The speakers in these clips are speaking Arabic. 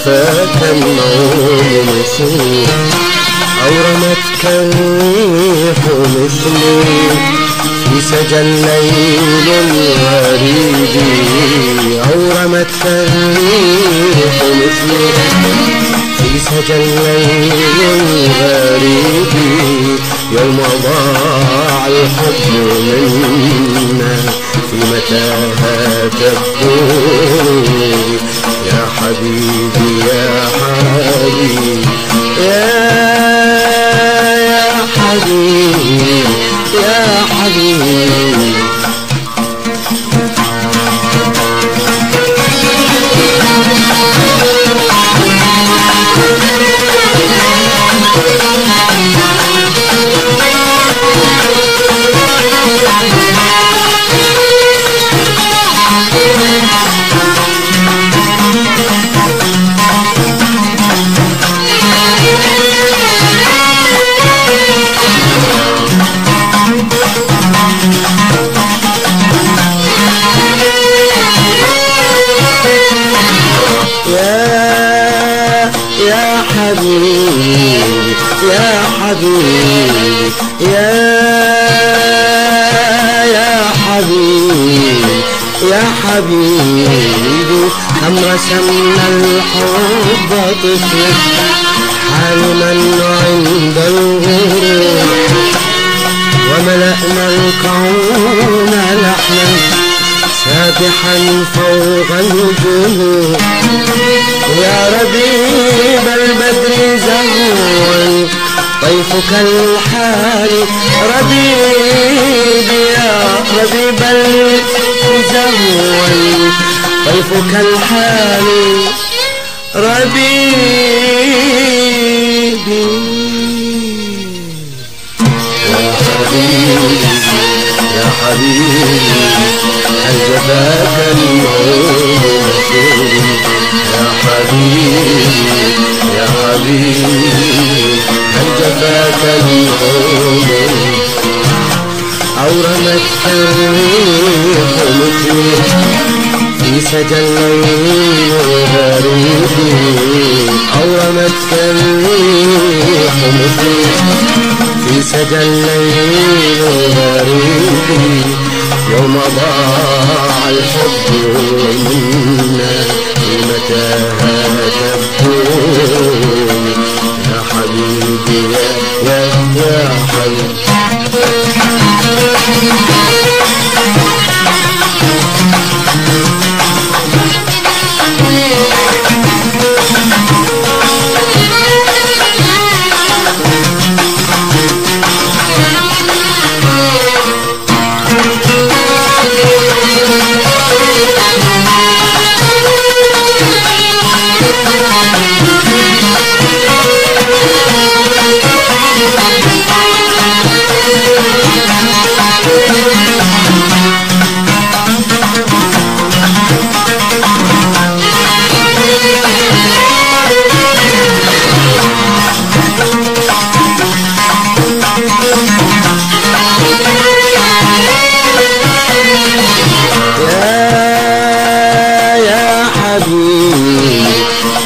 جفاك النوم نسوني أو رمتك الريح مثلي في سجى الليل الوريد أو رمتك الريح مثلي في سجى الليل الغريب يوم ضاع الحب منا في متاهات الدور. يا يا حبيبي يا حبيبي كم رسمنا الحب طفل حالما عند الغروب وملأنا الكون لحنا سابحا فوق الجنوب يا ربيب البدر زهوا طيفك الحال ربيب يا ربيب زهوا طيفك الحال ربيبي يا حبيبي يا حبيبي هل جفاك اليوم؟ يا حبيبي يا حبيبي رمتك الريح مثلي في سجى الليل غريبي أو رمتك الريح مثلي في سجى الليل غريبي يوم ضاع الحب منا في متاهات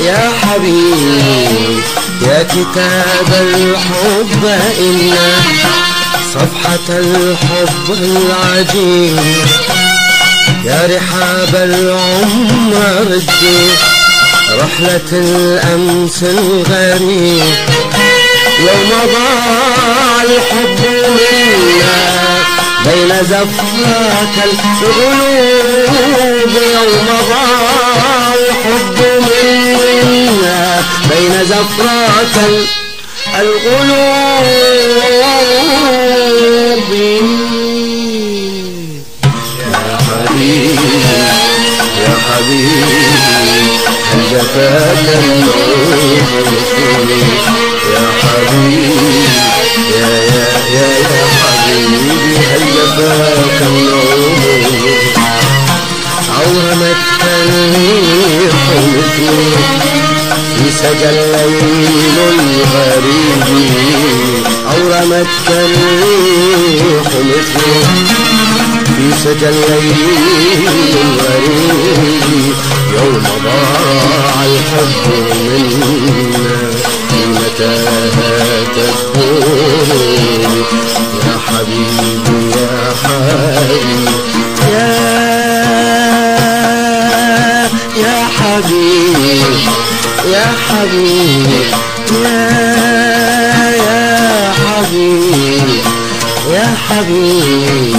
يا حبيبي يا كتاب الحب إلا صفحة الحب العجيب. يا رحاب العمر الدين رحلة الأمس الغريب. يوم ضاع الحب منا بين زفاك القلوب يوم ضاع. الحب منا بين زفرات القلوب. يا حبيبي يا حبيبي هل جفاك النور؟ الغريب عورمت الريح مثلي في سجى الليل الغريب يوم ضاع الحب منا متاهات الدور يا حبيبي يا حبيبي يا يا حبيبي يا حبيبي يا حبيبي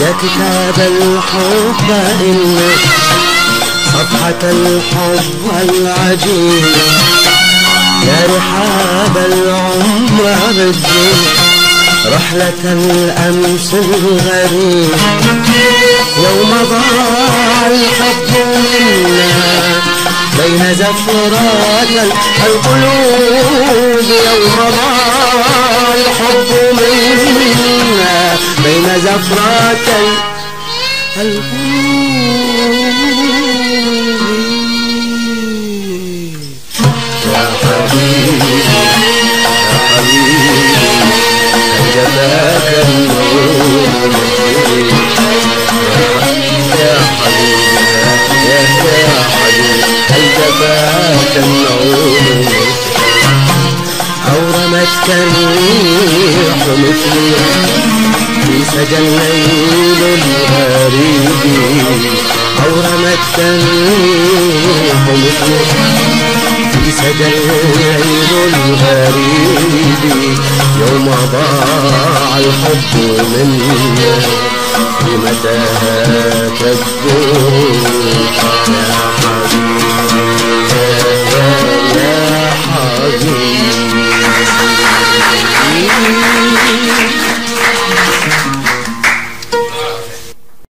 يا كتاب الحب إن صفحة الحب العجيب. يا رحاب العمر بدي رحلة الأمس الغريب. يوم ضاع الحب منا بين زفرات القلوب يوم ضاع الحب منا زفرات القلوب يا حبيبي يا حبيبي جفاك النور يا حبيبي يا حبيبي هل جفاك النور أورمتك الريح مثلي سجى الليل الغريب الريح مثلي في سجى الليل الغريب يوم ضاع الحب منا في متاهات الدور